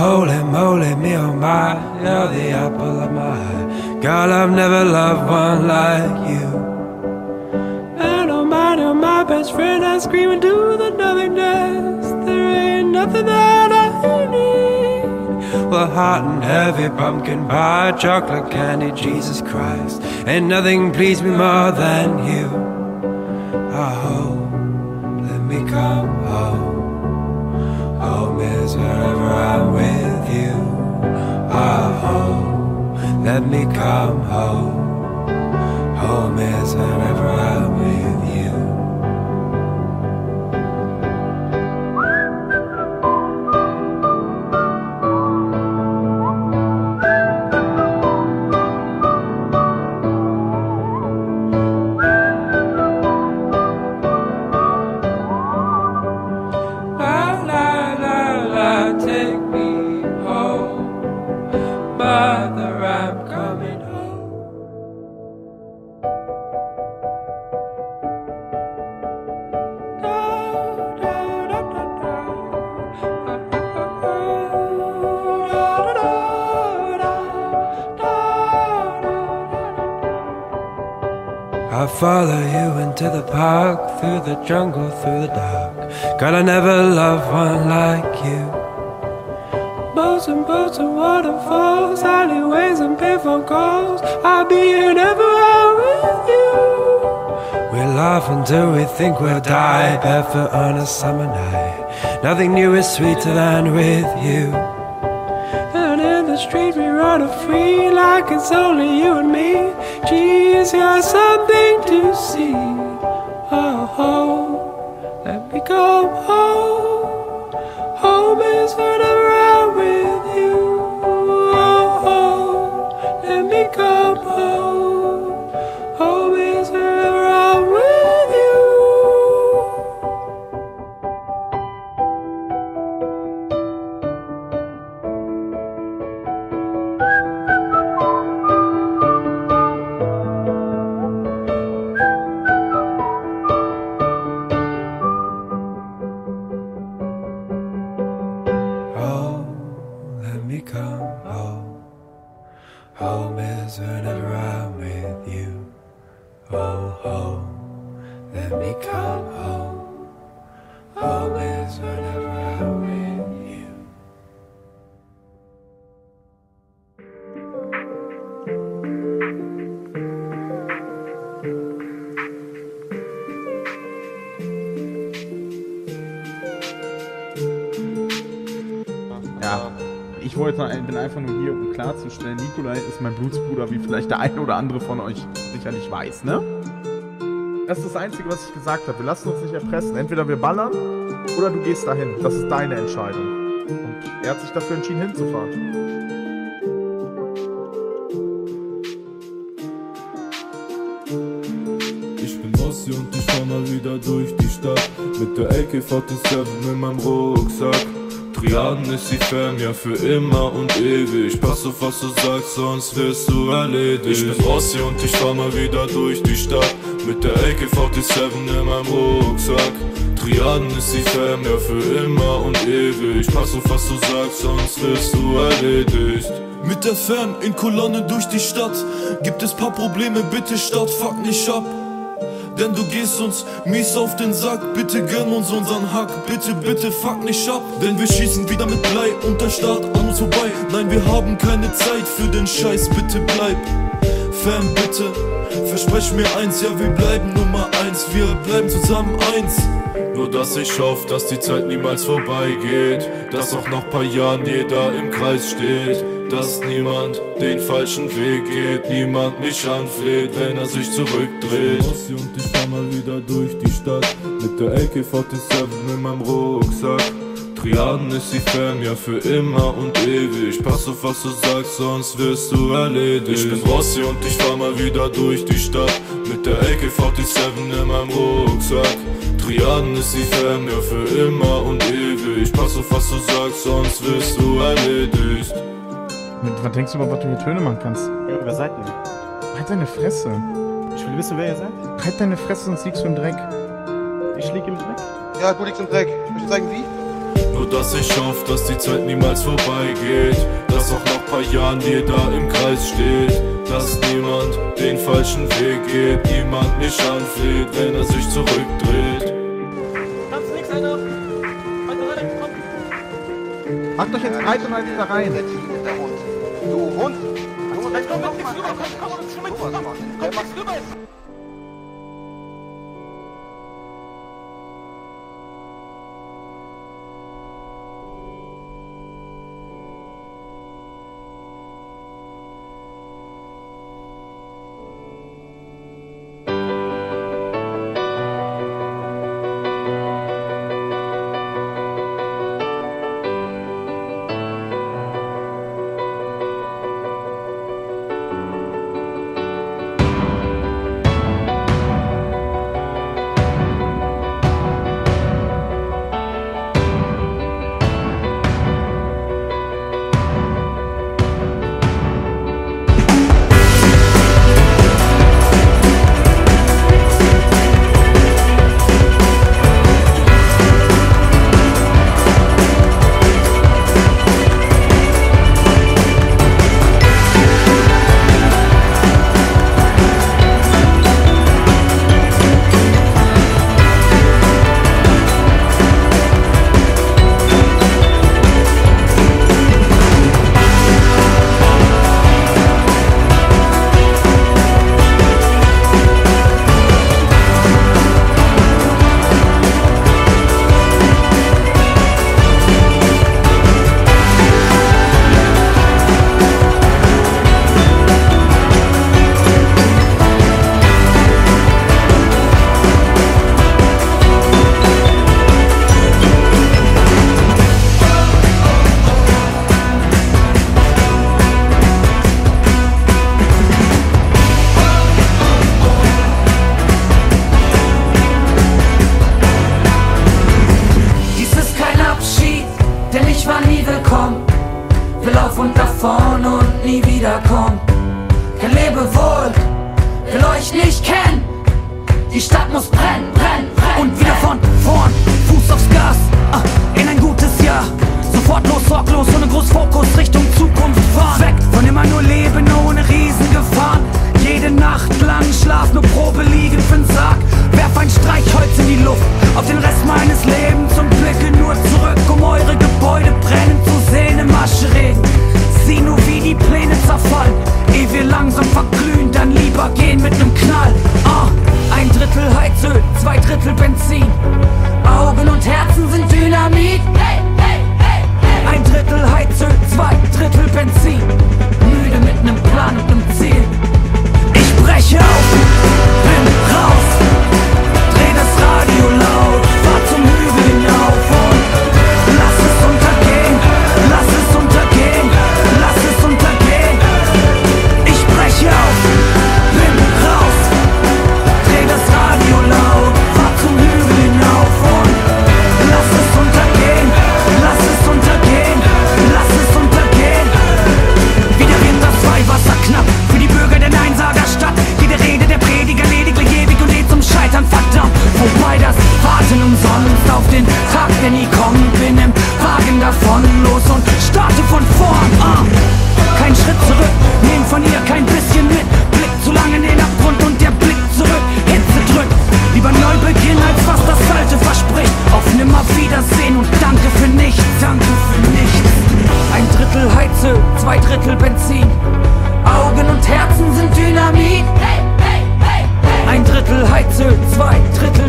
holy moly, me oh my, you're the apple of my eye. God, I've never loved one like you. And oh my, oh my best friend, I scream into the nothingness. There ain't nothing that I need. Well, hot and heavy pumpkin pie, chocolate candy, Jesus Christ. Ain't nothing please me more than you. Oh, let me come home. Home is wherever I'm with you. Oh, let me come home. Home is wherever I'm follow you into the park, through the jungle, through the dark. God, I never loved one like you. Boats and boats and waterfalls, alleyways and payphone calls. I'll be here everywhere with you. We laugh until we think we'll die, barefoot on a summer night. Nothing new is sweeter than with you. We run free like it's only you and me. Geez, got something to see. Oh, oh, let me go home. Ich wollte, bin einfach nur hier, um klarzustellen, Nikolai ist mein Blutsbruder, wie vielleicht der eine oder andere von euch sicherlich weiß, ne? Das ist das Einzige, was ich gesagt habe. Wir lassen uns nicht erpressen. Entweder wir ballern oder du gehst dahin. Das ist deine Entscheidung. Und er hat sich dafür entschieden, hinzufahren. Und ich fahr mal wieder durch die Stadt Mit der AK-47 in meinem Rucksack Triaden ist die Fam, ja für immer und ewig. Pass auf was du sagst, sonst wirst du erledigt. Ich bin Ossi und ich fahr mal wieder durch die Stadt. Mit der AK-47 in meinem Rucksack. Triaden ist die Fam, ja für immer und ewig. Pass auf was du sagst, sonst wirst du erledigt. Mit der Fam in Kolonne durch die Stadt. Gibt es paar Probleme, bitte start, fuck nicht ab denn du gehst uns mies auf den Sack. Bitte gönn uns unseren Hack. Bitte, bitte fuck nicht ab Denn wir schießen wieder mit Blei Und der Start an uns vorbei. Nein, wir haben keine Zeit für den Scheiß. Bitte bleib Fam, bitte. Versprech mir eins Ja, wir bleiben Nummer eins. Wir bleiben zusammen eins. Nur dass ich hoffe, dass die Zeit niemals vorbeigeht. Dass auch nach paar Jahren jeder im Kreis steht Dass niemand den falschen Weg geht Niemand mich anfleht, wenn er sich zurückdreht. Ich bin und ich fahr mal wieder durch die Stadt. Mit der AK-47 in meinem Rucksack. Triaden ist die Fam, ja für immer und ewig. Pass auf was du sagst, sonst wirst du erledigt. Ich bin Rossi und ich fahr mal wieder durch die Stadt. Mit der AK-47 in meinem Rucksack. Triaden ist die Fam, ja für immer und ewig. Pass auf was du sagst, sonst wirst du erledigt was denkst du überhaupt, was du hier Töne machen kannst? Ja, wer seid ihr? Halt deine Fresse. Ich will wissen, wer ihr seid. Halt deine Fresse, sonst liegst du im Dreck. Ich lieg im Dreck? Ja, du liegst im Dreck. Ich du sagen, wie? Nur dass ich hoffe, dass die Zeit niemals vorbeigeht Dass auch nach paar Jahren da im Kreis steht Dass niemand den falschen Weg geht Niemand nicht anfleht, wenn er sich zurückdreht Macht euch jetzt breit und haltet wieder rein. Du Hund! Komm mit nichts rüber! Komm mit nichts rüber! Komm mit nichts rüber! Diesel, Benzin. Augen und Herzen sind Dynamit. Hey, hey, hey, ein Drittel Heizöl, zwei Drittel.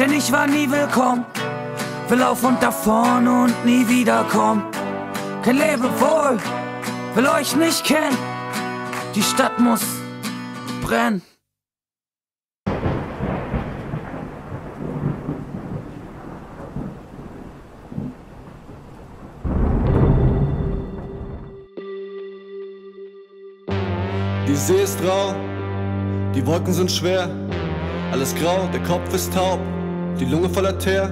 Denn ich war nie willkommen. Will auf und davon und nie wiederkommen. Kein Lebewohl, will euch nicht kennen. Die Stadt muss brennen. Die See ist rau, die Wolken sind schwer, alles grau, der Kopf ist taub, die Lunge voller Teer.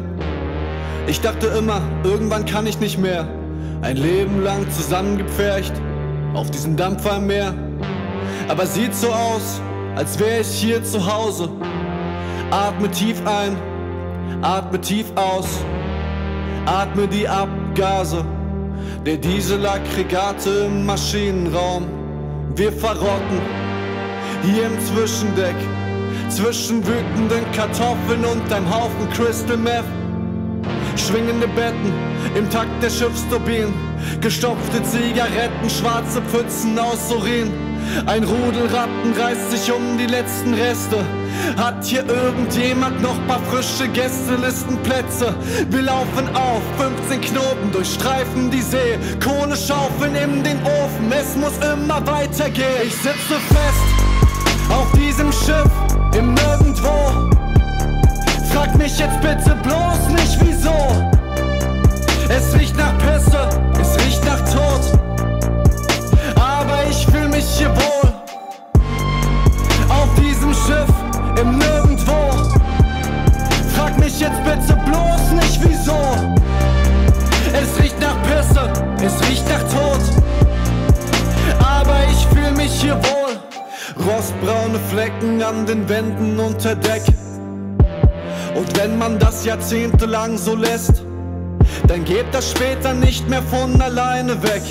Ich dachte immer, irgendwann kann ich nicht mehr, ein Leben lang zusammengepfercht auf diesem Dampfer im Meer. Aber sieht so aus, als wäre ich hier zu Hause. Atme tief ein, atme tief aus, atme die Abgase der Dieselaggregate im Maschinenraum. Wir verrotten hier im Zwischendeck zwischen wütenden Kartoffeln und einem Haufen Crystal Meth. Schwingende Betten im Takt der Schiffsturbinen, gestopfte Zigaretten, schwarze Pfützen aus Urin. Ein Rudel Ratten reißt sich um die letzten Reste. Hat hier irgendjemand noch paar frische Gästelistenplätze? Wir laufen auf, 15 Knoten durchstreifen die See. Kohle schaufeln in den Ofen, es muss immer weitergehen. Ich sitze fest auf diesem Schiff im Nirgendwo. Frag mich jetzt bitte bloß nicht wieso. Es riecht nach Pisse, es riecht nach Tod. Aber ich fühl mich hier wohl. Auf diesem Schiff im Nirgendwo. Frag mich jetzt bitte bloß nicht wieso. Es riecht nach Pisse, es riecht nach Rostbraune Flecken an den Wänden unter Deck. Und wenn man das jahrzehntelang so lässt, dann geht das später nicht mehr von alleine weg.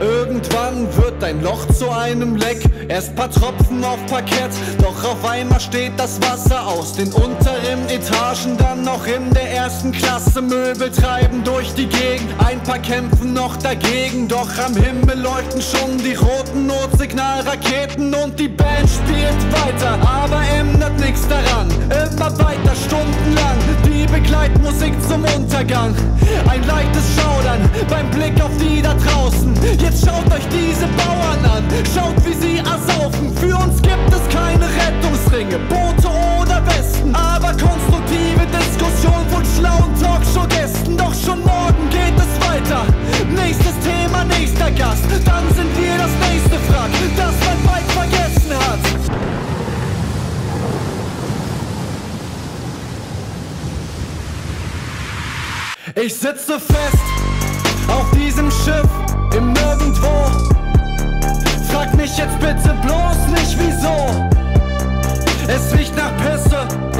Irgendwann wird ein Loch zu einem Leck, erst paar Tropfen auf Parkett, doch auf einmal steht das Wasser aus den unteren Etagen, dann noch in der ersten Klasse Möbel treiben durch die Gegend, ein paar kämpfen noch dagegen, doch am Himmel leuchten schon die roten Notsignalraketen und die Band spielt weiter, aber ändert nichts daran, immer weiter stundenlang, die Begleitmusik zum Untergang, ein leichtes Schaudern beim Blick auf die da draußen. Jetzt schaut euch diese Bauern an, schaut wie sie ersaufen. Für uns gibt es keine Rettungsringe, Boote oder Westen, aber konstruktive Diskussion von schlauen Talkshow-Gästen. Doch schon morgen geht es weiter. Nächstes Thema, nächster Gast. Dann sind wir das nächste Frack, das man weit vergessen hat. Ich sitze fest auf diesem Schiff im Nirgendwo. Frag mich jetzt bitte bloß nicht wieso. Es riecht nach Pisse.